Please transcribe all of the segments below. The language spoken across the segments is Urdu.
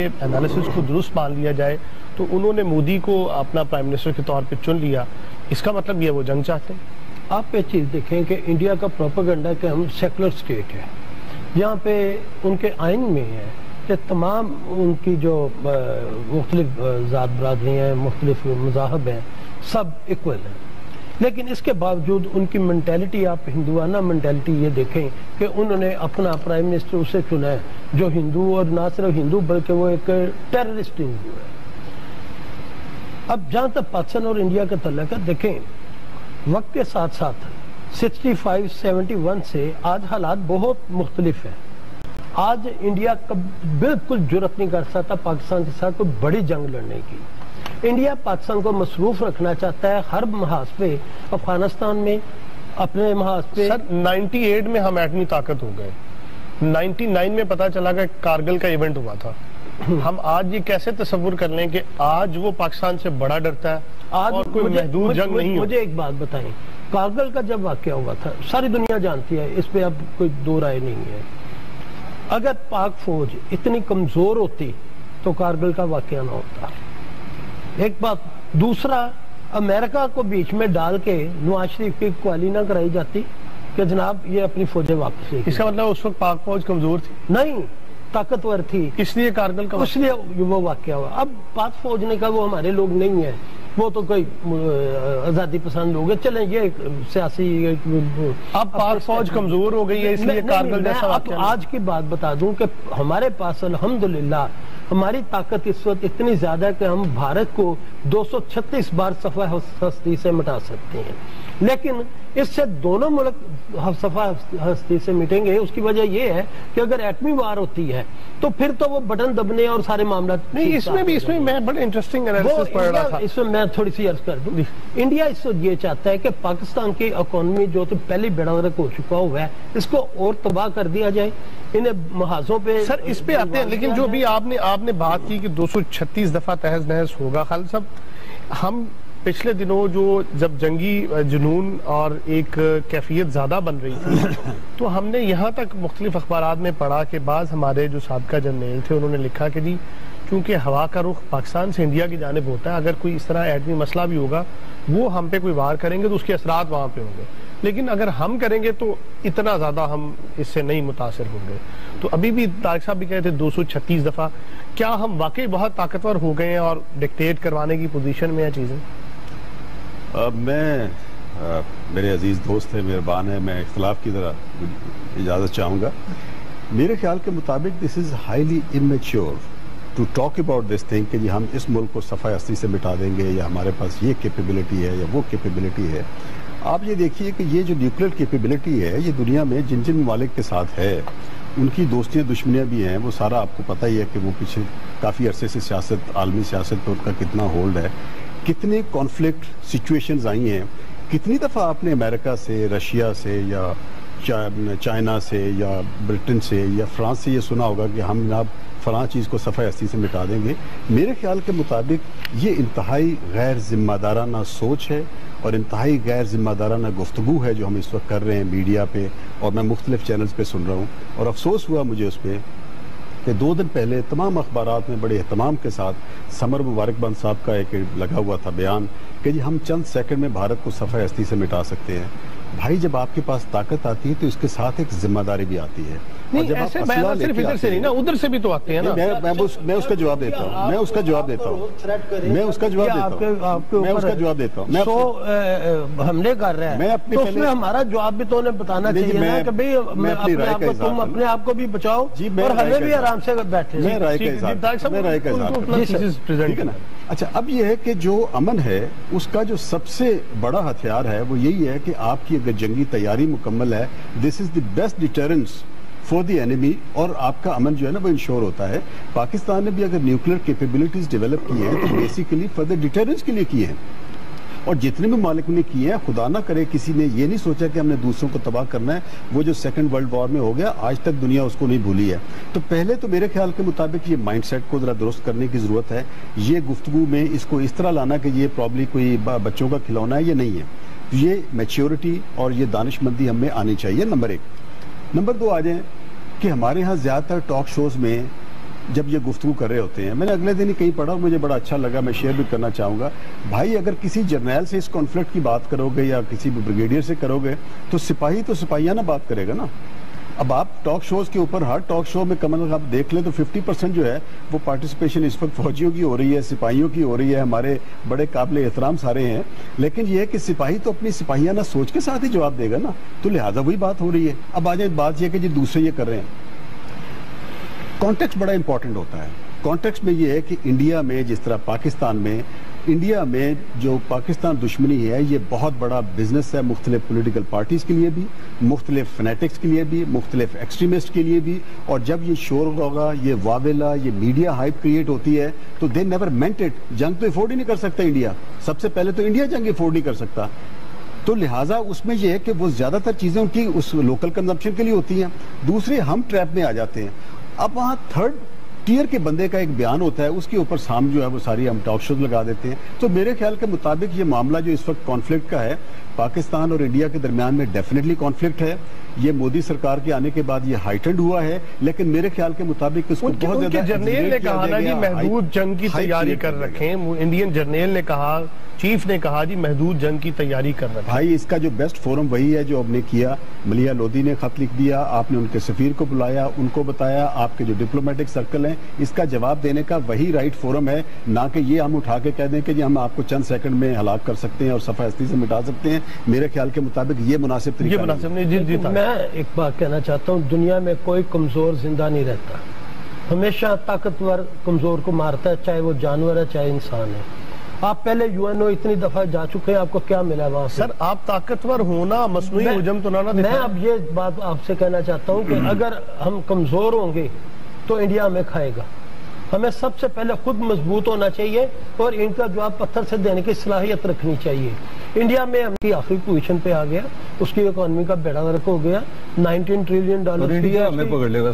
انالیسس کو درست مان لیا جائے، تو انہوں نے مودی کو اپنا پرائم منسٹر کے طور پہ چن لیا۔ اس کا مطلب یہ وہ جنگ چاہتے ہیں۔ آپ یہ چیز دیکھیں کہ انڈیا کا پروپیگنڈا کہ ہم سیکولر سٹیٹ ہے یہاں پہ ان کے آئین میں ہے کہ تمام ان کی جو مختلف ذات برادری ہیں، مختلف مذاہب ہیں، سب ایکول ہیں۔ لیکن اس کے باوجود ان کی منٹیلٹی آپ ہندوانہ منٹیلٹی یہ دیکھیں کہ انہوں نے اپنا پرائم منسٹر اسے چنا ہے، جو ہندو اور نہ صرف ہندو بلکہ وہ ایک ٹیررسٹ ہندو ہے۔ اب جہاں تک پاکستان اور انڈیا کا تعلق ہے، دیکھیں، وقت کے ساتھ ساتھ سکسٹی فائیو سیونٹی ون سے آج حالات بہت مختلف ہیں۔ آج انڈیا بالکل جرت نہیں کر سکتا پاکستان کے ساتھ کوئی بڑی جنگ لڑنے کی۔ انڈیا پاکستان کو مصروف رکھنا چاہتا ہے ہر محاذ پہ افغانستان میں اپنے محاذ پہ۔ نائنٹی ایٹ میں ہم ایٹمی طاقت ہو گئے۔ نائنٹی نائن میں پتا چلا کہ کارگل کا ایونٹ ہوا تھا۔ ہم آج یہ کیسے تصور کر لیں کہ آج وہ پاکستان سے بڑا ڈرتا ہے آج اور کوئی محدود جنگ نہیں مجھے ایک بات بتائیں۔ کارگل کا جب واقعہ ہوا تھا ساری دنیا جانتی ہے اس پہ اب کوئی دو رائے نہیں ہے۔ اگر پاک فوج اتنی کمزور ہوتی تو کارگل کا واقعہ نہ ہوتا۔ ایک بات دوسرا امریکہ کو بیچ میں ڈال کے نواز شریف کی کوالی نہ کرائی جاتی کہ جناب یہ اپنی فوجیں واپس اس کا مطلب اس وقت پاک فوج کمزور تھی؟ نہیں طاقتور تھی۔ اس لیے کارگل کا اس لیے وہ واقعہ ہوا۔ اب پاک فوج نے کہا وہ ہمارے لوگ نہیں ہیں۔ وہ تو کوئی آزادی پسند لوگ ہیں چلیں یہ سیاسی اب پاک فوج کمزور ہو گئی ہے اس لیے کارگل جیسا آج کی بات بتا دوں کہ ہمارے پاس الحمدللہ ہماری طاقت اس وقت اتنی زیادہ ہے کہ ہم بھارت کو دو سو چھتیس بار صفحہ ہستی سے مٹا سکتے ہیں۔ لیکن اس سے دونوں ملک صفحہ ہستی سے مٹیں گے۔ اس کی وجہ یہ ہے کہ اگر ایٹمی وار ہوتی ہے تو پھر تو وہ بٹن دبنے اور سارے معاملات نہیں اس میں بھی اس میں میں بڑے انٹرسٹنگ پڑھ رہا تھا۔ اس میں میں تھوڑی سی عرض کر دوں۔ انڈیا اس وقت یہ چاہتا ہے کہ پاکستان کی اکانومی جو تو پہلی بیڑا ہو چکا ہوا ہے اس کو اور تباہ کر دیا جائے۔ انہیں محاذوں پہ سر اس پہ آتے ہیں لیکن جو بھی آپ نے آپ نے بات کی کہ دو سو چھتیس دفعہ تحز نحس ہوگا خالد صاحب ہم پچھلے دنوں جو جب جنگی جنون اور ایک کیفیت زیادہ بن رہی تھی، تو ہم نے یہاں تک مختلف اخبارات میں پڑھا کہ بعض ہمارے جو سابقہ جنریل تھے، انہوں نے لکھا کہ جی کیونکہ ہوا کا رخ پاکستان سے انڈیا کی جانب ہوتا ہے، اگر کوئی اس طرح ایٹمی مسئلہ بھی ہوگا، وہ ہم پہ کوئی وار کریں گے تو اس کے اثرات وہاں پہ ہوں گے۔ لیکن اگر ہم کریں گے تو اتنا زیادہ ہم اس سے نہیں متاثر ہوں گے۔ تو ابھی بھی طارق صاحب بھی کہے تھے دو سو چھتیس دفعہ، کیا ہم واقعی بہت طاقتور ہو گئے ہیں اور ڈکٹیٹ کروانے کی پوزیشن میں ہیں چیزیں؟ میں میرے عزیز دوست ہیں، مہربان ہیں، میں اختلاف کی طرح اجازت چاہوں گا۔ میرے خیال کے مطابق this is highly immature to talk about this thing کہ جی ہم اس ملک کو صفحہ اصلی سے مٹا دیں گے یا ہمارے پاس یہ کیپیبلٹی ہے یا وہ کیپیبلٹی ہے۔ آپ یہ دیکھیے کہ یہ جو نیوکلیر کیپیبلٹی ہے، یہ دنیا میں جن جن ممالک کے ساتھ ہے، ان کی دوستیاں، دشمنیاں بھی ہیں۔ وہ سارا آپ کو پتہ ہی ہے کہ وہ پیچھے کافی عرصے سے سیاست، عالمی سیاست پر ان کا کتنا ہولڈ ہے۔ کتنے کانفلکٹ سچویشنز آئی ہیں؟ کتنی دفعہ آپ نے امریکہ سے رشیا سے یا چائنا سے یا برٹن سے یا فرانس سے یہ سنا ہوگا کہ ہم جناب فلاں چیز کو صفحہ ہستی سے مٹا دیں گے۔ میرے خیال کے مطابق یہ انتہائی غیر ذمہ دارانہ سوچ ہے اور انتہائی غیر ذمہ دارانہ گفتگو ہے جو ہم اس وقت کر رہے ہیں میڈیا پہ اور میں مختلف چینلز پہ سن رہا ہوں۔ اور افسوس ہوا مجھے اس پہ کہ دو دن پہلے تمام اخبارات میں بڑے اہتمام کے ساتھ سمر مبارک بند صاحب کا ایک لگا ہوا تھا بیان کہ جی ہم چند سیکنڈ میں بھارت کو صفحہ ہستی سے مٹا سکتے ہیں۔ بھائی جب آپ کے پاس طاقت آتی ہے تو اس کے ساتھ ایک ذمہ داری بھی آتی ہے۔ ایسے بیانات صرف ادھر سے نہیں نا ادھر سے بھی تو آتے ہیں نا۔ میں اس کا جواب دیتا ہوں میں اس کا جواب دیتا ہوں۔ میں اس کا جواب دیتا ہوں۔ میں اس کا جواب دیتا ہوں۔ سو حملے کر رہے ہیں۔ تو اس میں ہمارا جواب بھی تو انہیں بتانا چاہیے نا کہ بھئی تم اپنے آپ کو بھی بچاؤ اور ہمیں بھی آرام سے بیٹھے۔ میں رائے کا اظہار میں رائے کا اظہار اچھا اب یہ ہے کہ جو امن ہے اس کا جو سب سے بڑا ہتھیار ہے وہ یہی ہے کہ آپ کی اگر جنگی تیاری مکمل ہے this is the best deterrence for the enemy اور آپ کا امن جو ہے نا وہ انشور ہوتا ہے۔ پاکستان نے بھی اگر نیوکلیر کیپیبلٹیز ڈیولپ کی ہیں تو بیسیکلی فردر ڈیٹرنس کے لیے کی ہیں۔ اور جتنے بھی مالک نے کیے ہیں، خدا نہ کرے کسی نے یہ نہیں سوچا کہ ہم نے دوسروں کو تباہ کرنا ہے۔ وہ جو سیکنڈ ورلڈ وار میں ہو گیا، آج تک دنیا اس کو نہیں بھولی ہے۔ تو پہلے تو میرے خیال کے مطابق یہ مائنڈ سیٹ کو ذرا درست کرنے کی ضرورت ہے۔ یہ گفتگو میں اس کو اس طرح لانا کہ یہ پرابلی کوئی بچوں کا کھلونا ہے یہ نہیں ہے۔ یہ میچیورٹی اور یہ دانش مندی ہم میں آنی چاہیے، نمبر ایک۔ نمبر دو آ جائیں۔ کہ ہمارے ہاں زیادہ تر ٹاک شوز میں جب یہ گفتگو کر رہے ہوتے ہیں، میں نے اگلے دن ہی کہیں پڑھا مجھے بڑا اچھا لگا، میں شیئر بھی کرنا چاہوں گا۔ بھائی، اگر کسی جرنیل سے اس کانفلکٹ کی بات کرو گے یا کسی بریگیڈیئر سے کرو گے، تو سپاہی تو سپاہیانہ بات کرے گا نا۔ اب آپ ٹاک شوز کے اوپر، ہر ٹاک شو میں کمل آپ دیکھ لیں تو ففٹی پرسنٹ جو ہے وہ پارٹیسپیشن اس وقت فوجیوں کی ہو رہی ہے، سپاہیوں کی ہو رہی ہے، ہمارے بڑے قابل احترام سارے ہیں، لیکن یہ ہے کہ سپاہی تو اپنی سپاہیانہ سوچ کے ساتھ ہی جواب دے گا نا، تو لہٰذا وہی بات ہو رہی ہے، اب آج بات یہ کہ جی دوسرے یہ کر رہے ہیں کانٹیکس بڑا امپورٹنٹ ہوتا ہے کانٹیکس میں یہ ہے کہ انڈیا میں جس طرح پاکستان میں انڈیا میں جو پاکستان دشمنی ہے، یہ بہت بڑا بزنس ہے مختلف پولیٹیکل پارٹیز کے لیے بھی، مختلف فنیٹکس کے لیے بھی، مختلف ایکسٹریمسٹ کے لیے بھی۔ اور جب یہ شور ہوگا، یہ واویلا، یہ میڈیا ہائپ کریٹ ہوتی ہے، تو دے نیور مینٹ اٹ جنگ تو افورڈ ہی نہیں کر سکتا انڈیا۔ سب سے پہلے تو انڈیا جنگ افورڈ نہیں کر سکتا۔ تو لہٰذا اس میں یہ ہے کہ وہ زیادہ تر چیزیں ان کی اس لوکل کنزمپشن کے لیے ہوتی ہیں۔ دوسرے ہم ٹریپ میں آ جاتے ہیں۔ اب وہاں تھرڈ ٹیئر کے بندے کا ایک بیان ہوتا ہے، اس کے اوپر سام جو ہے وہ ساری ہم ٹاک شوز لگا دیتے ہیں۔ تو میرے خیال کے مطابق یہ معاملہ جو اس وقت کانفلکٹ کا ہے پاکستان اور انڈیا کے درمیان میں ڈیفینیٹلی کانفلکٹ ہے۔ یہ مودی سرکار کے آنے کے بعد یہ ہائٹنڈ ہوا ہے۔ لیکن میرے خیال کے مطابق اس کو بہت زیادہ جرنیل نے کہا نا جی محدود جنگ کی تیاری کر رکھیں انڈین جرنیل نے کہا چیف نے کہا جی محدود جنگ کی تیاری کر رکھیں بھائی اس کا جو بیسٹ فورم وہی ہے جو اب نے کیا۔ ملیا لودی نے خط لکھ دیا آپ نے ان کے سفیر کو بلایا ان کو بتایا آپ کے جو ڈپلومیٹک سرکل ہیں اس کا جواب دینے کا وہی رائٹ فورم ہے۔ نہ کہ یہ ہم اٹھا کے کہہ دیں کہ جی ہم آپ کو چند سیکنڈ میں ہلاک کر سکتے ہیں اور صفحہ ہستی سے مٹا سکتے ہیں۔ میرے خیال کے مطابق یہ مناسب طریقہ یہ مناسب نہیں جی جی میں ایک بات کہنا چاہتا ہوں دنیا میں کوئی کمزور زندہ نہیں رہتا۔ ہمیشہ طاقتور کمزور کو مارتا ہے چاہے وہ جانور ہے چاہے انسان ہے۔ آپ پہلے یو این او اتنی دفعہ جا چکے ہیں آپ کو کیا ملا وہاں سر آپ طاقتور ہونا مصنوعی حجم تو نہ میں اب یہ بات آپ سے کہنا چاہتا ہوں کہ اگر ہم کمزور ہوں گے تو انڈیا ہمیں کھائے گا۔ ہمیں سب سے پہلے خود مضبوط ہونا چاہیے اور ان کا جواب پتھر سے دینے کی صلاحیت رکھنی چاہیے۔ انڈیا میں ہم کی آخری پوزیشن پہ آ گیا اس کی اکانومی کا بیڑا غرق ہو گیا۔ Nineteen trillion dollar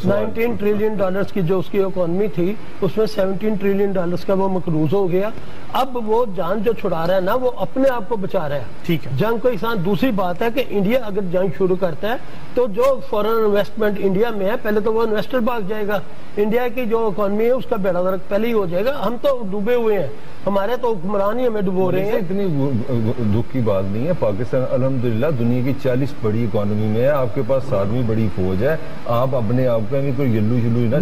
nineteen trillion dollars کی جو اس کی اکانومی تھی اس میں سیونٹین ٹریلین ڈالرز کا وہ مقروض ہو گیا۔ اب وہ جان جو چھڑا رہا ہے نا وہ اپنے آپ کو بچا رہا ہے۔ جنگ کو انسان دوسری بات ہے کہ انڈیا اگر جنگ شروع کرتا ہے تو جو فورن انویسٹمنٹ انڈیا میں ہے پہلے تو وہ انویسٹر بھاگ جائے گا۔ انڈیا کی جو اکانومی ہے اس کا بیڑا غرق پہلے ہی ہو جائے گا۔ ہم تو ڈوبے ہوئے ہیں۔ ہمارے تو حکمران ہی ہمیں ڈبو رہے ہیں۔ اتنی دکھ کی بات نہیں ہے۔ پاکستان الحمدللہ دنیا کی چالیس بڑی اکانومی میں ہے۔ آپ کے پاس ساتویں بڑی فوج ہے۔ آپ اپنے آپ کا کوئی یلو شلو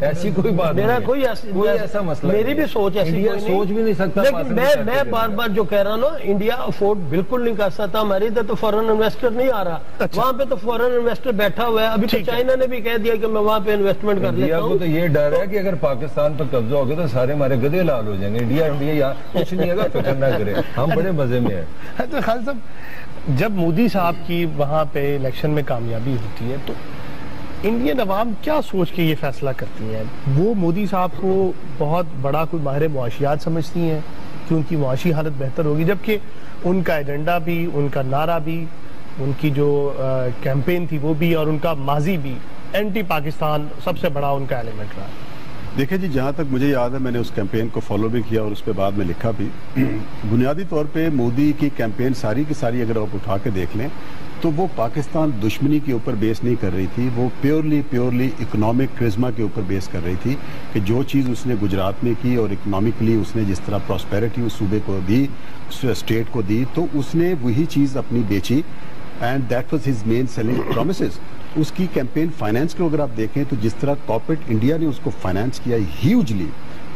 ایسی کوئی بات میرا کوئی ایسا مسئلہ میری بھی سوچ ایسی سوچ بھی نہیں سکتا لیکن میں میں بار بار جو کہہ رہا ہوں انڈیا افورڈ بالکل نہیں کر سکتا۔ ہماری ادھر تو فورن انویسٹر نہیں آ رہا۔ اچھا۔ وہاں پہ تو فورن انویسٹر بیٹھا ہوا ہے۔ ابھی تو چائنا نے بھی کہہ دیا کہ میں وہاں پہ انویسٹمنٹ کر لیتا ہوں۔ تو یہ ڈر ہے کہ اگر پاکستان پر قبضہ ہوگا تو سارے ہمارے گدے لال ہو جائیں گے۔ انڈیا انڈیا کچھ نہیں اگر فکر نہ کرے ہم بڑے مزے میں ہیں۔ تو خالد صاحب، جب مودی صاحب کی وہاں پہ الیکشن میں کامیابی ہوتی ہے، تو انڈین عوام کیا سوچ کے یہ فیصلہ کرتی ہیں؟ وہ مودی صاحب کو بہت بڑا کوئی ماہر معاشیات سمجھتی ہیں کہ ان کی معاشی حالت بہتر ہوگی، جبکہ ان کا ایجنڈا بھی، ان کا نعرہ بھی، ان کی جو کیمپین تھی وہ بھی اور ان کا ماضی بھی اینٹی پاکستان سب سے بڑا ان کا ایلیمنٹ رہا۔ دیکھیں جی جہاں تک مجھے یاد ہے، میں نے اس کیمپین کو فالو بھی کیا اور اس پہ بعد میں لکھا بھی۔ بنیادی طور پہ مودی کی کیمپین ساری کی ساری اگر آپ اٹھا کے دیکھ لیں، تو وہ پاکستان دشمنی کے اوپر بیس نہیں کر رہی تھی، وہ پیورلی پیورلی اکنامک کرزما کے اوپر بیس کر رہی تھی کہ جو چیز اس نے گجرات میں کی اور اکنامکلی اس نے جس طرح پراسپیرٹی اس صوبے کو دی اسٹیٹ کو دی، تو اس نے وہی چیز اپنی بیچی۔ And that was his main selling promises اس کی کیمپین فائنینس کو اگر آپ دیکھیں تو جس طرح کارپوریٹ انڈیا نے اس کو فائنینس کیا ہیوجلی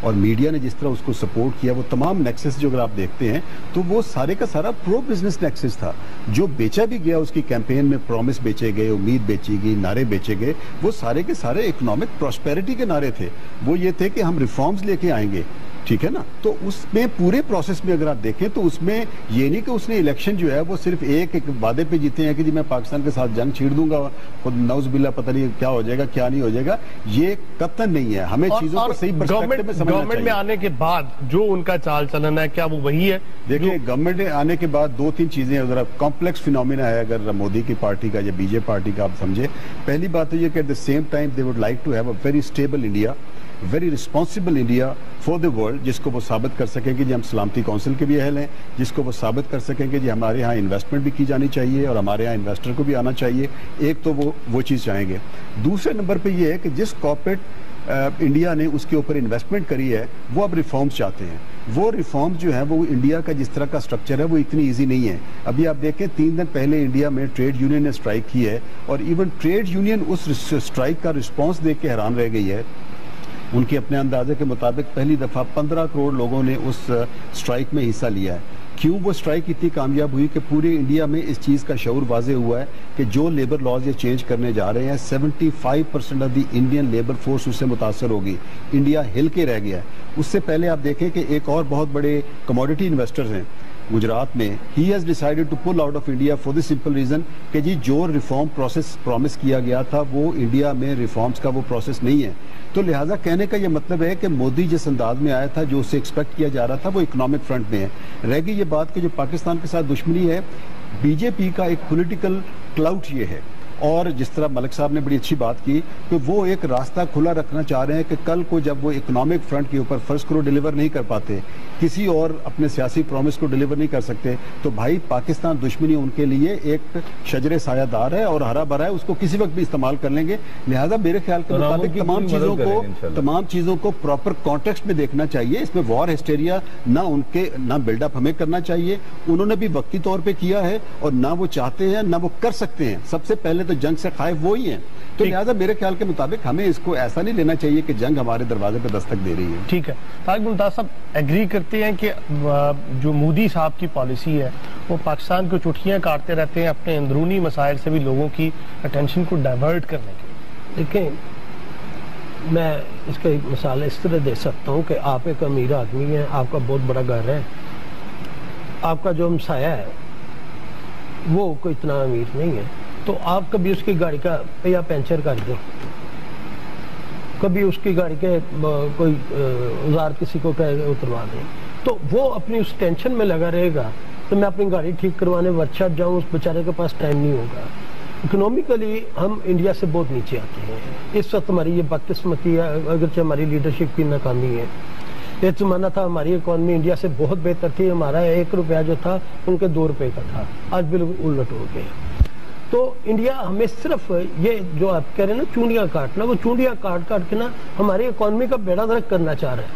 اور میڈیا نے جس طرح اس کو سپورٹ کیا وہ تمام نیکسس جو اگر آپ دیکھتے ہیں تو وہ سارے کا سارا پرو بزنس نیکسس تھا۔ جو بیچا بھی گیا اس کی کیمپین میں پرومس بیچے گئے، امید بیچی گئی، نعرے بیچے گئے، وہ سارے کے سارے اکنامک پراسپیرٹی کے نعرے تھے۔ وہ یہ تھے کہ ہم ریفارمز لے کے آئیں گے۔ ٹھیک ہے نا؟ تو اس میں پورے پروسیس میں اگر آپ دیکھیں تو اس میں یہ نہیں کہ اس نے الیکشن جو ہے وہ صرف ایک ایک وعدے پہ جیتے ہیں کہ جی میں پاکستان کے ساتھ جنگ چھیڑ دوں گا خود نوز بلا پتہ نہیں کیا ہو جائے گا کیا نہیں ہو جائے گا یہ قطن نہیں ہے۔ ہمیں چیزوں کو صحیح پرسپیکٹو میں سمجھنا گورنمنٹ میں آنے کے بعد جو ان کا چال چلن ہے کیا وہ وہی ہے؟ دیکھیں گورنمنٹ میں آنے کے بعد دو تین چیزیں اگر کمپلیکس فینومینا ہے اگر مودی کی پارٹی کا یا بی جے پارٹی کا آپ سمجھے پہلی بات تو یہ کہ at the same time they would like to have a very stable India very responsible India for the world جس کو وہ ثابت کر سکیں کہ جی ہم سلامتی کونسل کے بھی اہل ہیں، جس کو وہ ثابت کر سکیں کہ جی ہمارے یہاں انویسٹمنٹ بھی کی جانی چاہیے اور ہمارے یہاں انویسٹر کو بھی آنا چاہیے۔ ایک تو وہ وہ چیز چاہیں گے۔ دوسرے نمبر پہ یہ ہے کہ جس کارپوریٹ انڈیا نے اس کے اوپر انویسٹمنٹ کری ہے، وہ اب ریفارمز چاہتے ہیں۔ وہ ریفارمز جو ہیں، وہ انڈیا کا جس طرح کا سٹرکچر ہے، وہ اتنی ایزی نہیں ہے۔ ابھی آپ دیکھیں، تین دن پہلے انڈیا میں ٹریڈ یونین نے سٹرائک کی ہے اور ایون ٹریڈ یونین اس سٹرائک کا رسپانس دیکھ کے حیران رہ گئی ہے۔ ان کے اپنے اندازے کے مطابق پہلی دفعہ پندرہ کروڑ لوگوں نے اس سٹرائک میں حصہ لیا ہے۔ کیوں وہ سٹرائک اتنی کامیاب ہوئی کہ پورے انڈیا میں اس چیز کا شعور واضح ہوا ہے کہ جو لیبر لاز یہ چینج کرنے جا رہے ہیں seventy five percent of the Indian labour force اس سے متاثر ہوگی۔ انڈیا ہل کے رہ گیا ہے۔ اس سے پہلے آپ دیکھیں کہ ایک اور بہت بڑے کموڈیٹی انویسٹرز ہیں۔ گجرات میں he has decided to pull out of India for the simple reason کہ جی جو ریفارم پروسیس پرومس کیا گیا تھا وہ انڈیا میں ریفارمز کا وہ پروسیس نہیں ہے۔ تو لہٰذا کہنے کا یہ مطلب ہے کہ مودی جس انداز میں آیا تھا جو اسے ایکسپیکٹ کیا جا رہا تھا وہ اکنامک فرنٹ میں ہے۔ رہ گئی یہ بات کہ جو پاکستان کے ساتھ دشمنی ہے بی جے پی کا ایک پولیٹیکل کلاؤٹ یہ ہے۔ اور جس طرح ملک صاحب نے بڑی اچھی بات کی کہ وہ ایک راستہ کھلا رکھنا چاہ رہے ہیں کہ کل کو جب وہ اکنامک فرنٹ کے اوپر فرسٹ کرو ڈیلیور نہیں کر پاتے کسی اور اپنے سیاسی پرومس کو ڈیلیور نہیں کر سکتے۔ تو بھائی پاکستان دشمنی ان کے لیے ایک شجر سایہ دار ہے اور ہرا بھرا ہے اس کو کسی وقت بھی استعمال کر لیں گے۔ لہٰذا میرے خیال کے مطابق تمام چیزوں کو تمام چیزوں کو پراپر کانٹیکسٹ میں دیکھنا چاہیے۔ اس میں وار ہسٹیریا نہ ان کے نہ بلڈ اپ ہمیں کرنا چاہیے۔ انہوں نے بھی وقتی طور پہ کیا ہے اور نہ وہ چاہتے ہیں نہ وہ کر سکتے ہیں۔ سب سے پہلے تو جنگ سے خائف وہی ہیں۔ تو لہٰذا میرے خیال کے مطابق ہمیں اس کو ایسا نہیں لینا چاہیے کہ جنگ ہمارے دروازے پہ دستک دے رہی ہے۔ ٹھیک ہے۔ طارق ممتاز صاحب ایگری کرتے ہیں کہ جو مودی صاحب کی پالیسی ہے وہ پاکستان کو چٹکیاں کاٹتے رہتے ہیں اپنے اندرونی مسائل سے بھی لوگوں کی اٹینشن کو ڈائیورٹ کرنے کے دیکھیں میں اس کا ایک مثال اس طرح دے سکتا ہوں کہ آپ ایک امیر آدمی ہیں آپ کا بہت بڑا گھر ہے۔ آپ کا جو مسایہ ہے وہ کوئی اتنا امیر نہیں ہے۔ تو آپ کبھی اس کی گاڑی کا پیا پینچر کر دیں کبھی اس کی گاڑی کے کوئی اوزار کسی کو کہے اتروا دیں تو وہ اپنی اس ٹینشن میں لگا رہے گا تو میں اپنی گاڑی ٹھیک کروانے، ورکشاپ جاؤں، اس بیچارے کے پاس ٹائم نہیں ہوگا۔ اکنومیکلی ہم انڈیا سے بہت نیچے آتے ہیں۔ اس وقت ہماری یہ بدقسمتی ہے، اگرچہ ہماری لیڈرشپ کی ناکامی ہے۔ ایک زمانہ تھا ہماری اکانومی انڈیا سے بہت بہتر تھی۔ ہمارا ایک روپیہ جو تھا، ان کے دو روپے کا تھا۔ آج بالکل الٹ ہو گیا۔ تو انڈیا ہمیں صرف یہ جو آپ کہہ رہے ہیں نا چونڈیاں کاٹنا وہ چونڈیاں کاٹ کاٹ کے نا ہماری اکانومی کا بیڑا درک کرنا چاہ رہے ہیں۔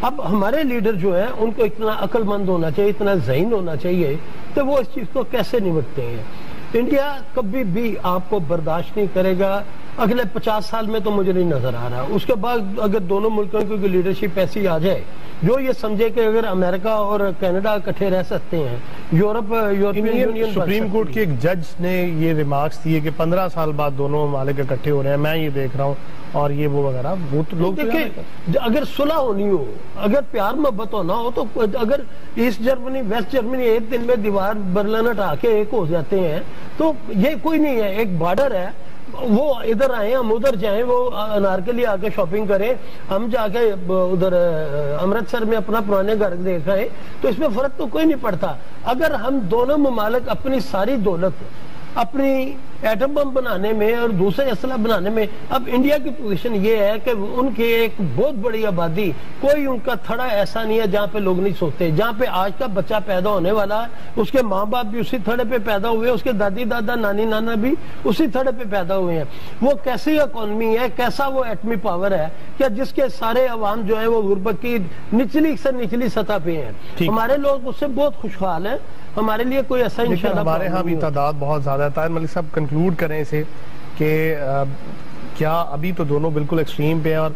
اب ہمارے لیڈر جو ہیں، ان کو اتنا عقل مند ہونا چاہیے، اتنا ذہین ہونا چاہیے تو وہ اس چیز کو کیسے نمٹتے ہیں۔ انڈیا کبھی بھی آپ کو برداشت نہیں کرے گا۔ اگلے پچاس سال میں تو مجھے نہیں نظر آ رہا۔ اس کے بعد اگر دونوں ملکوں کی لیڈرشپ ایسی آ جائے جو یہ سمجھے کہ اگر امریکہ اور کینیڈا کٹھے رہ سکتے ہیں یورپ یورپین سپریم کورٹ کے ایک جج نے یہ ریمارکس دیے کہ پندرہ سال بعد دونوں ممالک اکٹھے ہو رہے ہیں میں یہ دیکھ رہا ہوں اور یہ وہ وغیرہ وہ تو لوگ اگر صلح ہونی ہو اگر پیار محبت ہونا ہو تو اگر ایسٹ جرمنی ویسٹ جرمنی ایک دن میں دیوار برلن ہٹا کے ایک ہو جاتے ہیں تو یہ کوئی نہیں ہے ایک بارڈر ہے۔ وہ ادھر آئیں ہم ادھر جائیں، وہ انار کے لیے آ کے شاپنگ کریں۔ ہم جا کے ادھر، امرتسر میں اپنا پرانے گھر دیکھ رہے تو اس میں فرق تو کوئی نہیں پڑتا۔ اگر ہم دونوں ممالک اپنی ساری دولت، اپنی ایٹم بم بنانے میں اور دوسرے اسلحہ بنانے میں اب انڈیا کی پوزیشن یہ ہے کہ ان کی ایک بہت بڑی آبادی کوئی ان کا تھڑا ایسا نہیں ہے جہاں پہ لوگ نہیں سوتے جہاں پہ آج کا بچہ پیدا ہونے والا ہے اس کے ماں باپ بھی اسی تھڑے پہ پیدا ہوئے اس کے دادی دادا نانی نانا بھی اسی تھڑے پہ پیدا ہوئے ہیں۔ وہ کیسی اکانومی ہے کیسا وہ ایٹمی پاور ہے کہ جس کے سارے عوام جو ہیں وہ غربت کی نچلی سے نچلی سطح پہ ہیں۔ ہمارے لوگ اس سے بہت خوشحال ہیں ہمارے لیے کوئی ایسا انشاءاللہ ہمارے ہاں بھی تعداد بہت زیادہ ہے طاہر ملک صاحب کنکلوڈ کریں اسے کہ کیا ابھی تو دونوں بالکل ایکسٹریم پہ ہیں اور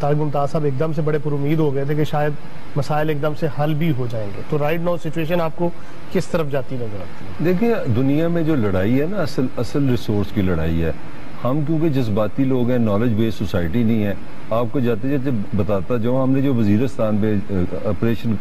طارق ممتاز صاحب ایک دم سے بڑے پر امید ہو گئے تھے کہ شاید مسائل ایک دم سے حل بھی ہو جائیں گے۔ تو رائٹ نو سچویشن آپ کو کس طرف جاتی نظر آتی ہے؟ دیکھیں، دنیا میں جو لڑائی ہے نا، اصل اصل ریسورس کی لڑائی ہے۔ ہم کیونکہ جذباتی لوگ ہیں نالج بیس سوسائٹی نہیں ہے۔ آپ کو جاتے جاتے بتاتا جو ہم نے جو وزیرستان پہ آپریشن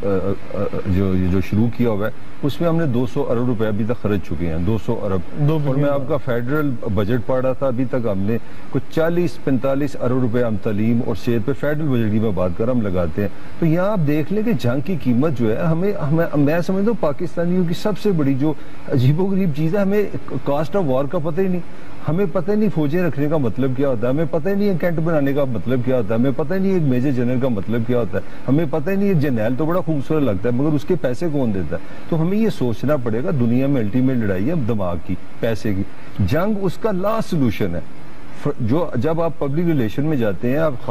جو جو شروع کیا ہوا ہے اس میں ہم نے دو سو ارب روپے ابھی تک خرچ چکے ہیں دو سو ارب۔ اور میں آپ کا فیڈرل بجٹ پڑھ رہا تھا ابھی تک ہم نے کچھ چالیس پینتالیس ارب روپے ہم تعلیم اور صحت پہ فیڈرل بجٹ کی میں بات کر ہم لگاتے ہیں۔ تو یہاں آپ دیکھ لیں کہ جنگ کی قیمت جو ہے ہمیں میں سمجھتا ہوں پاکستانیوں کی سب سے بڑی جو عجیب و غریب چیز ہے ہمیں کاسٹ آف وار کا پتہ ہی نہیں۔ ہمیں پتہ نہیں فوجیں رکھنے کا مطلب کیا ہوتا ہے، ہمیں پتہ نہیں کینٹ بنانے کا مطلب کیا ہوتا ہے، ہمیں پتہ نہیں ایک میجر جنرل کا مطلب کیا ہوتا ہے، ہمیں پتہ نہیں ایک جنرل تو بڑا خوبصورت لگتا ہے، مگر اس کے پیسے کون دیتا ہے؟ تو ہمیں یہ سوچنا پڑے گا، دنیا میں الٹیمیٹ لڑائی ہے دماغ کی، پیسے کی۔ جنگ اس کا لاسٹ سلوشن ہے۔ جو جب آپ پبلک ریلیشن میں جاتے ہیں آپ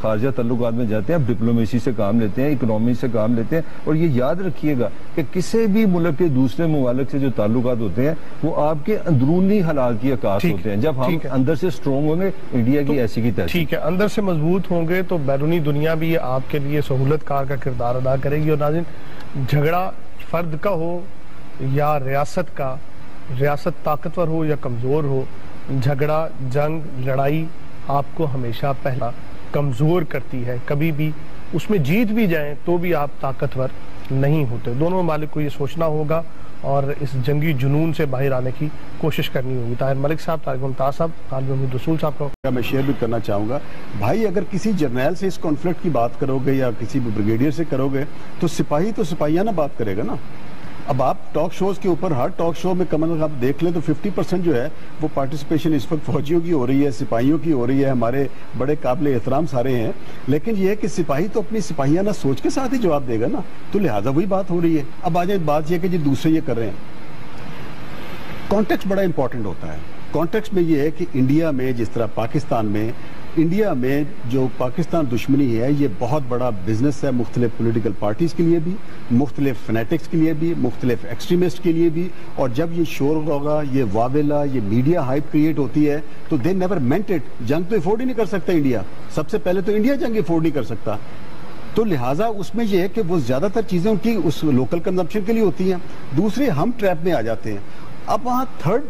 خارجہ تعلقات میں جاتے ہیں آپ ڈپلومیسی سے کام لیتے ہیں اکنومی سے کام لیتے ہیں اور یہ یاد رکھیے گا کہ کسی بھی ملک کے دوسرے ممالک سے جو تعلقات ہوتے ہیں وہ آپ کے اندرونی حالات کی عکاس ہوتے ہیں۔ جب ہم اندر سے سٹرونگ ہوں گے انڈیا کی ایسی کی تحصیل۔ ٹھیک ہے اندر سے مضبوط ہوں گے تو بیرونی دنیا بھی آپ کے لیے سہولت کار کا کردار ادا کرے گی۔ اور ناظرین جھگڑا فرد کا ہو یا ریاست کا ریاست طاقتور ہو یا کمزور ہو جھگڑا، جنگ، لڑائی آپ کو ہمیشہ پہلا کمزور کرتی ہے۔ کبھی بھی اس میں جیت بھی جائیں تو بھی آپ طاقتور نہیں ہوتے۔ دونوں مالک کو یہ سوچنا ہوگا اور اس جنگی جنون سے باہر آنے کی کوشش کرنی ہوگی۔ طاہر ملک صاحب طارق ممتاز صاحب، طالب محمود رسول صاحب کو میں شیئر بھی کرنا چاہوں گا۔ بھائی، اگر کسی جرنیل سے اس کانفلکٹ کی بات کرو گے یا کسی بریگیڈیئر سے کرو گے، تو سپاہی تو سپاہیانہ بات کرے گا نا؟ اب آپ ٹاک شوز کے اوپر، ہر ٹاک شو میں کمل آپ دیکھ لیں تو ففٹی پرسنٹ جو ہے وہ پارٹیسپیشن اس وقت فوجیوں کی ہو رہی ہے، سپاہیوں کی ہو رہی ہے، ہمارے بڑے قابل احترام سارے ہیں، لیکن یہ ہے کہ سپاہی تو اپنی سپاہیانہ سوچ کے ساتھ ہی جواب دے گا نا، تو لہٰذا وہی بات ہو رہی ہے۔ اب آ جائیں بات یہ کہ جی دوسرے یہ کر رہے ہیں۔ کانٹیکس بڑا امپورٹنٹ ہوتا ہے۔ کانٹیکس میں یہ ہے کہ انڈیا میں جس طرح پاکستان میں انڈیا میں جو پاکستان دشمنی ہے، یہ بہت بڑا بزنس ہے مختلف پولیٹیکل پارٹیز کے لیے بھی، مختلف فنیٹکس کے لیے بھی، مختلف ایکسٹریمسٹ کے لیے بھی۔ اور جب یہ شور ہوگا، یہ واویلا، یہ میڈیا ہائپ کریٹ ہوتی ہے، تو دے نیور مینٹ اٹ جنگ تو افورڈ ہی نہیں کر سکتا انڈیا۔ سب سے پہلے تو انڈیا جنگ افورڈ نہیں کر سکتا۔ تو لہٰذا اس میں یہ ہے کہ وہ زیادہ تر چیزیں ان کی اس لوکل کنزمپشن کے لیے ہوتی ہیں۔ دوسرے ہم ٹریپ میں آ جاتے ہیں۔ اب وہاں تھرڈ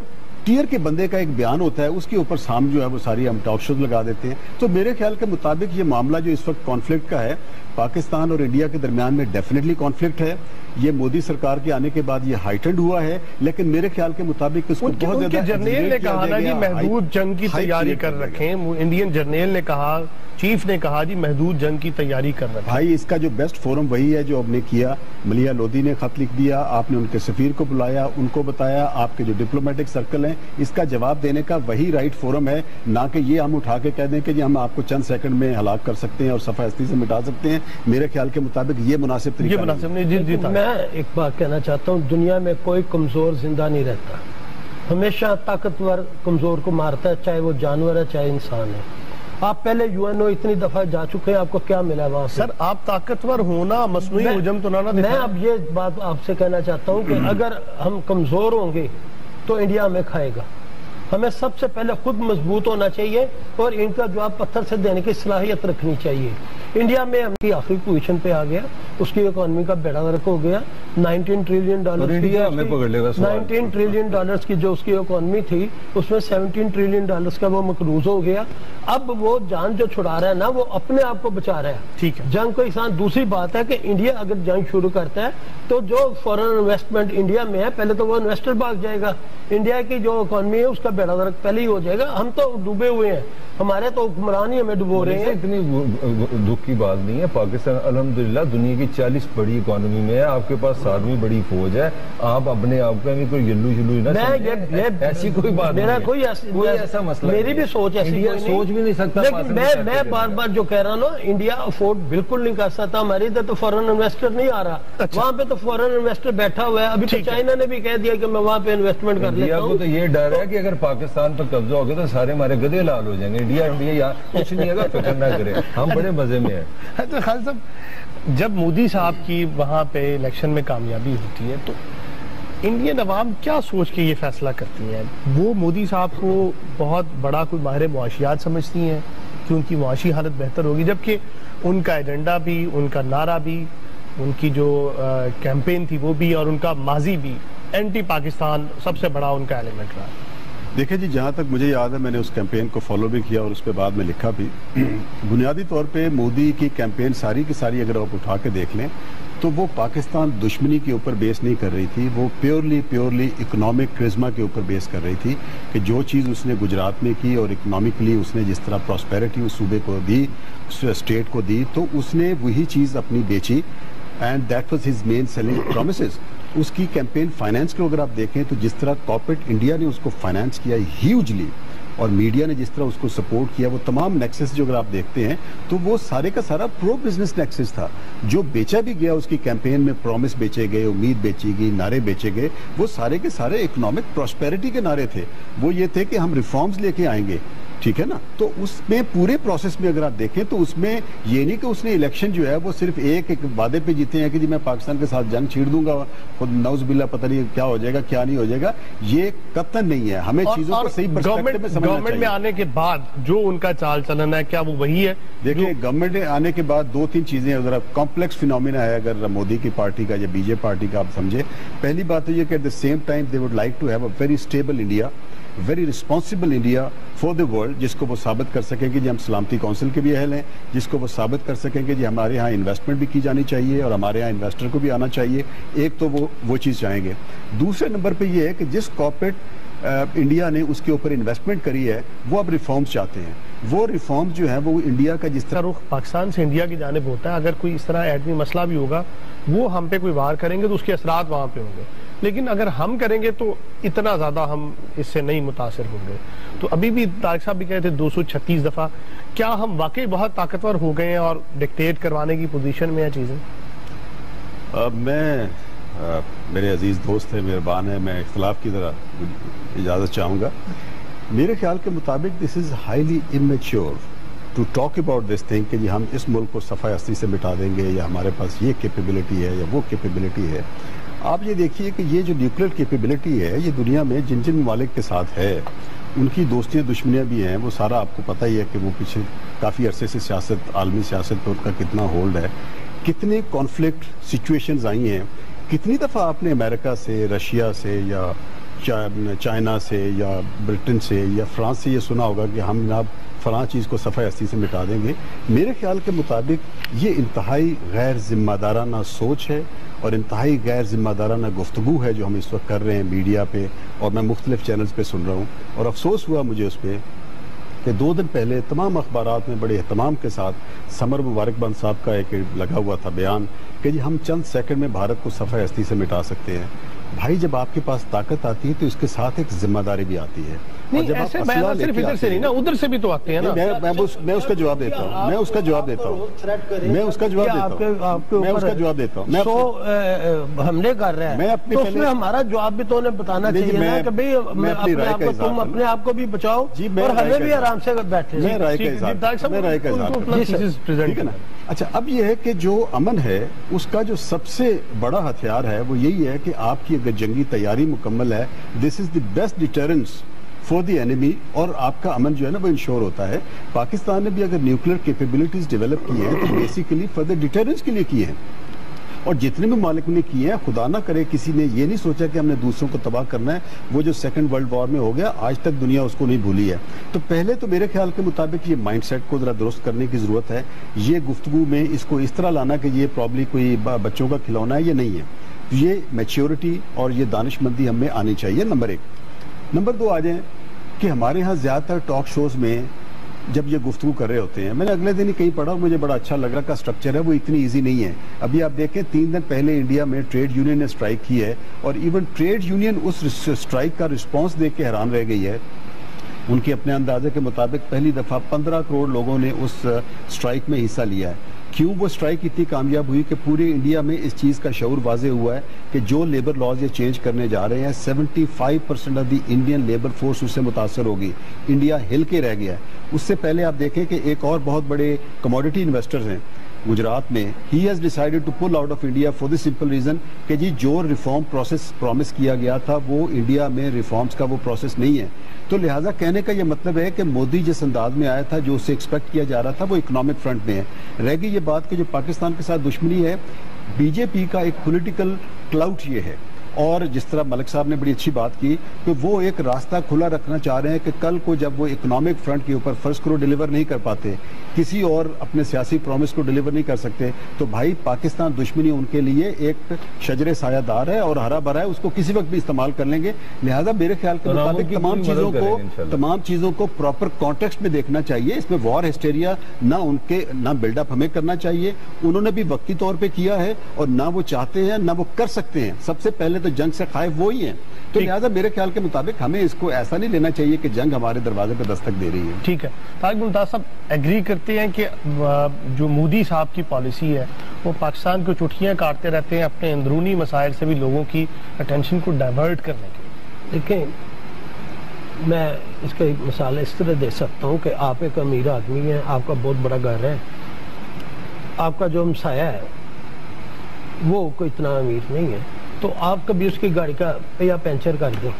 ٹیئر کے بندے کا ایک بیان ہوتا ہے اس کے اوپر سام جو ہے وہ ساری ہم ٹاک شوز لگا دیتے ہیں۔ تو میرے خیال کے مطابق یہ معاملہ جو اس وقت کانفلکٹ کا ہے پاکستان اور انڈیا کے درمیان میں ڈیفینیٹلی کانفلکٹ ہے۔ یہ مودی سرکار کے آنے کے بعد یہ ہائٹنڈ ہوا ہے لیکن میرے خیال کے مطابق اس کو بہت زیادہ جرنیل نے کہا نا جی محدود جنگ کی تیاری کر رکھیں۔ انڈین جرنیل نے کہا چیف نے کہا جی محدود جنگ کی تیاری کر رکھیں بھائی اس کا جو بیسٹ فورم وہی ہے جو اب نے کیا۔ ملیا لودی نے خط لکھ دیا آپ نے ان کے سفیر کو بلایا ان کو بتایا آپ کے جو ڈپلومیٹک سرکل ہیں اس کا جواب دینے کا وہی رائٹ فورم ہے۔ نہ کہ یہ ہم اٹھا کے کہہ دیں کہ جی ہم آپ کو چند سیکنڈ میں ہلاک کر سکتے ہیں اور صفحہ ہستی سے مٹا سکتے ہیں۔ میرے خیال کے مطابق یہ مناسب طریقہ مناسب نہیں جی جی میں ایک بات کہنا چاہتا ہوں دنیا میں کوئی کمزور زندہ نہیں رہتا۔ ہمیشہ طاقتور کمزور کو مارتا ہے چاہے وہ جانور ہے چاہے انسان ہے۔ آپ پہلے یو این او اتنی دفعہ جا چکے ہیں آپ کو کیا ملا وہاں سر آپ طاقتور ہونا مصنوعی حجم تو نہ میں اب یہ بات آپ سے کہنا چاہتا ہوں کہ اگر ہم کمزور ہوں گے تو انڈیا ہمیں کھائے گا۔ ہمیں سب سے پہلے خود مضبوط ہونا چاہیے اور ان کا جواب پتھر سے دینے کی صلاحیت رکھنی چاہیے۔ انڈیا میں ہم کی آخری پوزیشن پہ آ گیا اس کی اکانومی کا بیڑا غرق ہو گیا۔ نائنٹین ٹریلین ڈالر انڈیا ہمیں پکڑ لے گا نائنٹین ٹریلین ڈالرز کی جو اس کی اکانومی تھی اس میں سیونٹین ٹریلین ڈالرز کا وہ مقروض ہو گیا۔ اب وہ جان جو چھڑا رہا ہے نا وہ اپنے آپ کو بچا رہا ہے۔ ٹھیک ہے۔ جنگ کو انسان دوسری بات ہے کہ انڈیا اگر جنگ شروع کرتا ہے تو جو فورن انویسٹمنٹ انڈیا میں ہے پہلے تو وہ انویسٹر بھاگ جائے گا۔ انڈیا کی جو اکانومی ہے اس کا بیڑا غرق پہلے ہی ہو جائے گا۔ ہم تو ڈوبے ہوئے ہیں۔ ہمارے تو حکمران ہی ہمیں ڈبو رہے ہیں۔ اتنی دکھ کی بات نہیں ہے۔ پاکستان الحمدللہ دنیا کی چالیس بڑی اکانومی میں ہے۔ آپ کے پاس ساتویں بڑی فوج ہے آپ اپنے آپ کا کوئی یلو شلو نہ ایسی کوئی بات میرا کوئی ایسا مسئلہ میری بھی سوچ ایسی سوچ بھی نہیں سکتا لیکن میں میں بار بار جو کہہ رہا ہوں انڈیا افورڈ بالکل نہیں کر سکتا ہماری ادھر تو فورن انویسٹر نہیں آ رہا۔ وہاں پہ تو فورن انویسٹر بیٹھا ہوا ہے ابھی تو چائنا نے بھی کہہ دیا کہ میں وہاں پہ انویسٹمنٹ کر لیتا ہوں تو یہ ڈر ہے کہ اگر پاکستان پر قبضہ ہو گیا تو سارے ہمارے گدے لال ہو جائیں گے انڈیا انڈیا یا کچھ نہیں اگر فکر نہ کرے ہم بڑے مزے میں ہیں تو خالد صاحب جب مودی صاحب کی وہاں پہ الیکشن میں کامیابی ہوتی ہے، تو انڈین عوام کیا سوچ کے یہ فیصلہ کرتی ہیں؟ وہ مودی صاحب کو بہت بڑا کوئی ماہر معاشیات سمجھتی ہیں کہ ان کی معاشی حالت بہتر ہوگی، جبکہ ان کا ایجنڈا بھی، ان کا نعرہ بھی، ان کی جو کیمپین تھی وہ بھی اور ان کا ماضی بھی، اینٹی پاکستان سب سے بڑا ان کا ایلیمنٹ رہا۔ دیکھیں جی جہاں تک مجھے یاد ہے، میں نے اس کیمپین کو فالو بھی کیا اور اس پہ بعد میں لکھا بھی۔ بنیادی طور پہ مودی کی کیمپین ساری کی ساری اگر آپ اٹھا کے دیکھ لیں، تو وہ پاکستان دشمنی کے اوپر بیس نہیں کر رہی تھی، وہ پیورلی پیورلی اکنامک کرزما کے اوپر بیس کر رہی تھی کہ جو چیز اس نے گجرات میں کی اور اکنامکلی اس نے جس طرح پراسپیرٹی اس صوبے کو دی، اس اسٹیٹ کو دی، تو اس نے وہی چیز اپنی بیچی۔ And that was his main selling promises اس کی کیمپین فائنینس کو اگر آپ دیکھیں تو جس طرح کارپوریٹ انڈیا نے اس کو فائنینس کیا ہیوجلی اور میڈیا نے جس طرح اس کو سپورٹ کیا وہ تمام نیکسس جو اگر آپ دیکھتے ہیں تو وہ سارے کا سارا پرو بزنس نیکسس تھا۔ جو بیچا بھی گیا اس کی کیمپین میں پرومس بیچے گئے، امید بیچی گئی، نعرے بیچے گئے، وہ سارے کے سارے اکنامک پراسپیرٹی کے نعرے تھے۔ وہ یہ تھے کہ ہم ریفارمز لے کے آئیں گے۔ ٹھیک ہے نا؟ تو اس میں پورے پروسیس میں اگر آپ دیکھیں تو اس میں یہ نہیں کہ اس نے الیکشن جو ہے وہ صرف ایک ایک وعدے پہ جیتے ہیں کہ جی میں پاکستان کے ساتھ جنگ چھیڑ دوں گا خود نوز باللہ پتہ نہیں کیا ہو جائے گا کیا نہیں ہو جائے گا یہ قطن نہیں ہے۔ ہمیں چیزوں کو صحیح پرسپیکٹو میں سمجھنا گورنمنٹ میں چاہیے۔ آنے کے بعد جو ان کا چال چلن ہے کیا وہ وہی ہے؟ دیکھیں گورنمنٹ میں آنے کے بعد دو تین چیزیں ذرا کمپلیکس فینومینا ہے اگر مودی کی پارٹی کا یا بی جے پارٹی کا آپ سمجھے پہلی بات تو یہ کہ at the same time they would like to have a very stable India very responsible India for the world جس کو وہ ثابت کر سکیں کہ جی ہم سلامتی کونسل کے بھی اہل ہیں، جس کو وہ ثابت کر سکیں کہ جی ہمارے ہاں انویسٹمنٹ بھی کی جانی چاہیے اور ہمارے ہاں انویسٹر کو بھی آنا چاہیے۔ ایک تو وہ وہ چیز چاہیں گے۔ دوسرے نمبر پہ یہ ہے کہ جس کارپوریٹ انڈیا نے اس کے اوپر انویسٹمنٹ کری ہے، وہ اب ریفارمز چاہتے ہیں۔ وہ ریفارمز جو ہیں، وہ انڈیا کا جس طرح رخ پاکستان سے انڈیا کی جانب ہوتا ہے۔ اگر کوئی اس طرح ایٹمی مسئلہ بھی ہوگا، وہ ہم پہ کوئی وار کریں گے تو اس کے اثرات وہاں پہ ہوں گے۔ لیکن اگر ہم کریں گے تو اتنا زیادہ ہم اس سے نہیں متاثر ہوں گے۔ تو ابھی بھی طارق صاحب بھی کہے تھے دو سو چھتیس دفعہ، کیا ہم واقعی بہت طاقتور ہو گئے ہیں اور ڈکٹیٹ کروانے کی پوزیشن میں ہیں چیزیں؟ اب میں میرے عزیز دوست ہیں، مہربان ہیں، میں اختلاف کی ذرا اجازت چاہوں گا۔ میرے خیال کے مطابق this is highly immature to talk about this thing کہ جی ہم اس ملک کو صفحہ ہستی سے مٹا دیں گے یا ہمارے پاس یہ کیپیبلٹی ہے یا وہ کیپیبلٹی ہے۔ آپ یہ دیکھیے کہ یہ جو نیوکلیر کیپیبلٹی ہے، یہ دنیا میں جن جن ممالک کے ساتھ ہے، ان کی دوستیاں، دشمنیاں بھی ہیں، وہ سارا آپ کو پتہ ہی ہے کہ وہ پیچھے کافی عرصے سے سیاست، عالمی سیاست پر ان کا کتنا ہولڈ ہے۔ کتنے کانفلکٹ سچویشنز آئی ہیں۔ کتنی دفعہ آپ نے امریکہ سے رشیا سے یا چائنا سے یا برٹن سے یا فرانس سے یہ سنا ہوگا کہ ہم جناب فلاں چیز کو صفحہ ہستی سے مٹا دیں گے۔ میرے خیال کے مطابق یہ انتہائی غیر ذمہ دارانہ سوچ ہے۔ اور انتہائی غیر ذمہ دارانہ گفتگو ہے جو ہم اس وقت کر رہے ہیں میڈیا پہ اور میں مختلف چینلز پہ سن رہا ہوں اور افسوس ہوا مجھے اس پہ کہ دو دن پہلے تمام اخبارات میں بڑے اہتمام کے ساتھ سمر مبارک بند صاحب کا ایک لگا ہوا تھا بیان کہ جی ہم چند سیکنڈ میں بھارت کو صفحہ ہستی سے مٹا سکتے ہیں۔ بھائی جب آپ کے پاس طاقت آتی ہے تو اس کے ساتھ ایک ذمہ داری بھی آتی ہے۔ اور نہیں جب آپ ایسے اسلحہ بیانات لے صرف کے ادھر آتے سے نہیں نا ہیں- ادھر سے بھی تو آتے ہیں نا۔ میں میں اس میں اس کا جواب دیتا ہوں میں اس کا جواب دیتا ہوں۔ میں اس کا جواب دیتا ہوں۔ میں اس کا جواب دیتا ہوں۔ میں سو حملے کر رہے ہیں۔ تو اس میں ہمارا جواب بھی تو انہیں بتانا جی، چاہیے نا کہ بھئی تم۔ اپنے آپ کو بھی بچاؤ جی، اور ہمیں بھی آرام سے بیٹھے۔ میں رائے کا ہے، اظہار میں رائے کا اظہار جی ٹھیک ہے نا۔ اچھا اب یہ ہے کہ جو امن ہے اس کا جو سب سے بڑا ہتھیار ہے وہ یہی ہے کہ آپ کی اگر جنگی تیاری مکمل ہے this is the best deterrence for the enemy اور آپ کا امن جو ہے نا وہ انشور ہوتا ہے۔ پاکستان نے بھی اگر نیوکلیر کیپیبلٹیز ڈیولپ کی ہیں تو بیسیکلی فار دا ڈیٹرنس کے لیے کی ہیں۔ اور جتنے بھی مالک نے کیے ہیں، خدا نہ کرے کسی نے یہ نہیں سوچا کہ ہم نے دوسروں کو تباہ کرنا ہے۔ وہ جو سیکنڈ ورلڈ وار میں ہو گیا، آج تک دنیا اس کو نہیں بھولی ہے۔ تو پہلے تو میرے خیال کے مطابق یہ مائنڈ سیٹ کو ذرا درست کرنے کی ضرورت ہے۔ یہ گفتگو میں اس کو اس طرح لانا کہ یہ پرابلی کوئی بچوں کا کھلونا ہے یہ نہیں ہے۔ یہ میچیورٹی اور یہ دانش مندی ہم میں آنی چاہیے، نمبر ایک۔ نمبر دو آ جائیں۔ کہ ہمارے ہاں زیادہ تر ٹاک شوز میں جب یہ گفتگو کر رہے ہوتے ہیں، میں نے اگلے دن ہی کہیں پڑھا مجھے بڑا اچھا لگ رہا کا سٹرکچر ہے، وہ اتنی ایزی نہیں ہے۔ ابھی آپ دیکھیں، تین دن پہلے انڈیا میں ٹریڈ یونین نے سٹرائک کی ہے اور ایون ٹریڈ یونین اس سٹرائک کا رسپانس دیکھ کے حیران رہ گئی ہے۔ ان کے اپنے اندازے کے مطابق پہلی دفعہ پندرہ کروڑ لوگوں نے اس سٹرائک میں حصہ لیا ہے۔ کیوں وہ سٹرائک اتنی کامیاب ہوئی کہ پورے انڈیا میں اس چیز کا شعور واضح ہوا ہے کہ جو لیبر لاز یہ چینج کرنے جا رہے ہیں seventy five percent of the Indian labour force اس سے متاثر ہوگی۔ انڈیا ہل کے رہ گیا ہے۔ اس سے پہلے آپ دیکھیں کہ ایک اور بہت بڑے کموڈیٹی انویسٹرز ہیں۔ گجرات میں he has decided to pull out of India for the simple reason کہ جی جو ریفارم پروسیس پرومس کیا گیا تھا وہ انڈیا میں ریفارمز کا وہ پروسیس نہیں ہے۔ تو لہٰذا کہنے کا یہ مطلب ہے کہ مودی جس انداز میں آیا تھا جو اسے ایکسپیکٹ کیا جا رہا تھا وہ اکنامک فرنٹ میں ہے۔ رہ گئی یہ بات کہ جو پاکستان کے ساتھ دشمنی ہے بی جے پی کا ایک پولیٹیکل کلاؤٹ یہ ہے۔ اور جس طرح ملک صاحب نے بڑی اچھی بات کی کہ وہ ایک راستہ کھلا رکھنا چاہ رہے ہیں کہ کل کو جب وہ اکنامک فرنٹ کے اوپر فرسٹ کو ڈیلیور نہیں کر پاتے کسی اور اپنے سیاسی پرومس کو ڈیلیور نہیں کر سکتے۔ تو بھائی پاکستان دشمنی ان کے لیے ایک شجر سایہ دار ہے اور ہرا بھرا ہے اس کو کسی وقت بھی استعمال کر لیں گے۔ لہذا میرے خیال کے مطابق تمام چیزوں کو۔ تمام چیزوں کو پراپر کانٹیکسٹ میں دیکھنا چاہیے۔ اس میں وار ہسٹیریا نہ ان کے نہ بلڈ اپ ہمیں کرنا چاہیے۔ انہوں نے بھی وقتی طور پہ کیا ہے اور نہ وہ چاہتے ہیں نہ وہ کر سکتے ہیں۔ سب سے پہلے تو جنگ سے خائف وہی ہیں۔ تو۔ لہٰذا میرے خیال کے مطابق ہمیں اس کو ایسا نہیں لینا چاہیے کہ جنگ ہمارے دروازے پہ دستک دے رہی ہے۔ ٹھیک ہے۔ طارق ممتاز صاحب ایگری کرتے ہیں کہ جو مودی صاحب کی پالیسی ہے وہ پاکستان کو چٹکیاں کاٹتے رہتے ہیں اپنے اندرونی مسائل سے بھی لوگوں کی اٹینشن کو ڈائیورٹ کرنے کے دیکھیں میں اس کی مثال اس طرح دے سکتا ہوں کہ آپ ایک امیر آدمی ہیں آپ کا بہت بڑا گھر ہے۔ آپ کا جو ہمسایہ ہے وہ کوئی اتنا امیر نہیں ہے۔ تو آپ کبھی اس کی گاڑی کا پیا پینچر کر دیں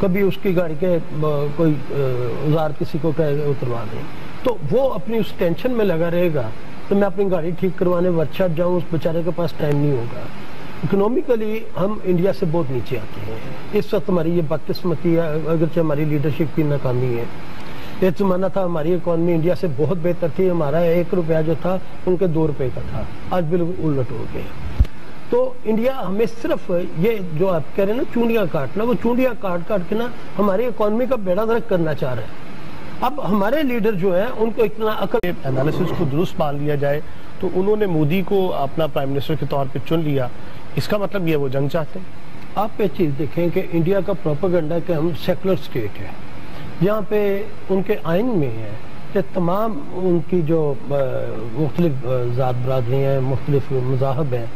کبھی اس کی گاڑی کے کوئی اوزار کسی کو کہے اتروا دیں۔ تو وہ اپنی اس ٹینشن میں لگا رہے گا، تو میں اپنی گاڑی ٹھیک کروانے، ورکشاپ جاؤں، اس بیچارے کے پاس ٹائم نہیں ہوگا۔ اکنومیکلی ہم انڈیا سے بہت نیچے آتے ہیں۔ اس وقت ہماری یہ بدقسمتی ہے، اگرچہ ہماری لیڈرشپ کی ناکامی ہے۔ ایک زمانہ تھا، ہماری اکانومی انڈیا سے بہت بہتر تھی۔ ہمارا ایک روپیہ جو تھا، ان کے دو روپے کا تھا۔ آج بالکل الٹ ہو گئے تو انڈیا ہمیں صرف یہ جو آپ کہہ رہے ہیں نا چونڈیاں کاٹنا وہ چونڈیاں کاٹ کاٹ کے نا ہماری اکانومی کا بیڑا درک کرنا چاہ رہے ہیں۔ اب ہمارے لیڈر جو ہیں، ان کو اتنا عقل انالیسس کو درست مان لیا جائے تو انہوں نے مودی کو اپنا پرائم منسٹر کے طور پہ چن لیا۔ اس کا مطلب یہ وہ جنگ چاہتے ہیں۔ آپ یہ چیز دیکھیں کہ انڈیا کا پروپیگنڈا کہ ہم سیکولر سٹیٹ ہے جہاں پہ ان کے آئین میں ہے کہ تمام ان کی جو مختلف ذات برادری ہیں، مختلف مذاہب ہیں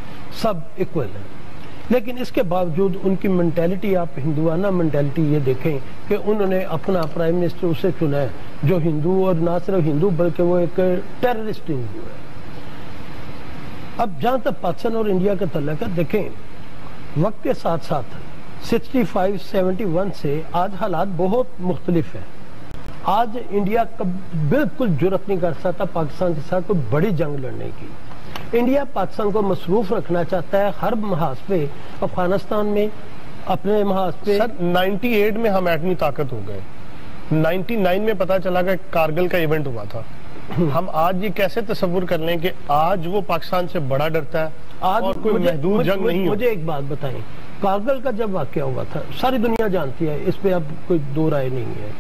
سب ایکول ہیں۔ لیکن اس کے باوجود ان کی منٹیلٹی آپ ہندوانہ منٹیلٹی یہ دیکھیں کہ انہوں نے اپنا پرائم منسٹر اسے چنا ہے۔ جو ہندو اور نہ صرف ہندو بلکہ وہ ایک ٹیررسٹ ہندو ہے۔ اب جہاں تک پاکستان اور انڈیا کا تعلق ہے، دیکھیں، وقت کے ساتھ ساتھ سکسٹی فائیو سیونٹی ون سے آج حالات بہت مختلف ہیں۔ آج انڈیا بالکل جرت نہیں کر سکتا پاکستان کے ساتھ کوئی بڑی جنگ لڑنے کی۔ انڈیا پاکستان کو مصروف رکھنا چاہتا ہے ہر محاذ پہ افغانستان میں اپنے محاذ پہ۔ سر نائنٹی ایٹ میں ہم ایٹمی طاقت ہو گئے۔ نائنٹی نائن میں پتا چلا کہ کارگل کا ایونٹ ہوا تھا۔ ہم آج یہ کیسے تصور کر لیں کہ آج وہ پاکستان سے بڑا ڈرتا ہے آج اور کوئی محدود جنگ نہیں مجھے ایک بات بتائیں۔ کارگل کا جب واقعہ ہوا تھا ساری دنیا جانتی ہے اس پہ اب کوئی دو رائے نہیں ہے۔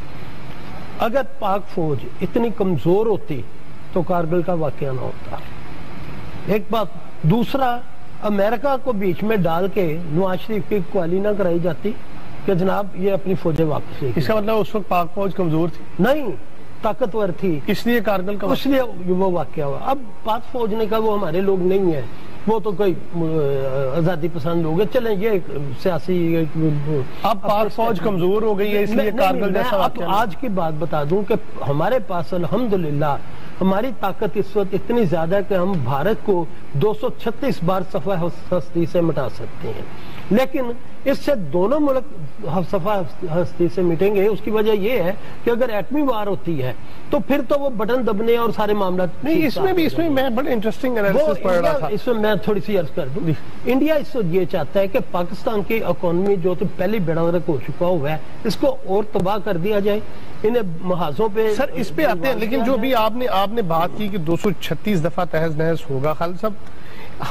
اگر پاک فوج اتنی کمزور ہوتی تو کارگل کا واقعہ نہ ہوتا۔ ایک بات دوسرا امریکہ کو بیچ میں ڈال کے نواز شریف کی کوالی نہ کرائی جاتی کہ جناب یہ اپنی فوجیں واپس لے اس کا مطلب اس وقت پاک فوج کمزور تھی؟ نہیں طاقتور تھی۔ اس لیے کارگل کا اس لیے وہ واقعہ ہوا۔ اب پاک فوج نے کہا وہ ہمارے لوگ نہیں ہیں۔ وہ تو کوئی آزادی پسند لوگ ہیں چلیں یہ سیاسی اب پاک فوج کمزور ہو گئی ہے اس لیے کارگل جیسا آج کی بات بتا دوں کہ ہمارے پاس الحمدللہ ہماری طاقت اس وقت اتنی زیادہ ہے کہ ہم بھارت کو دو سو چھتیس بار صفحہ ہستی سے مٹا سکتے ہیں۔ لیکن اس سے دونوں ملک صفحہ ہستی سے مٹیں گے۔ اس کی وجہ یہ ہے کہ اگر ایٹمی وار ہوتی ہے تو پھر تو وہ بٹن دبنے اور سارے معاملات نہیں اس میں بھی اس میں میں بڑے انٹرسٹنگ انالیسس پڑھ رہا تھا۔ اس میں میں تھوڑی سی عرض کر دوں۔ انڈیا اس وقت یہ چاہتا ہے کہ پاکستان کی اکانومی جو تو پہلی بیڑا ورک ہو چکا ہوا ہے اس کو اور تباہ کر دیا جائے۔ انہیں محاذوں پہ سر اس پہ آتے ہیں لیکن جو بھی آپ نے آپ نے بات کی کہ دو سو چھتیس دفعہ تحز نحز ہوگا خالد صاحب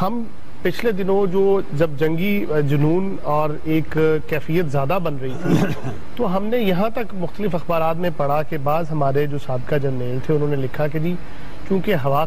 ہم پچھلے دنوں جو جب جنگی جنون اور ایک کیفیت زیادہ بن رہی تھی تو ہم نے یہاں تک مختلف اخبارات میں پڑھا کہ بعض ہمارے جو سابقہ جنریل تھے انہوں نے لکھا کہ جی چونکہ ہوا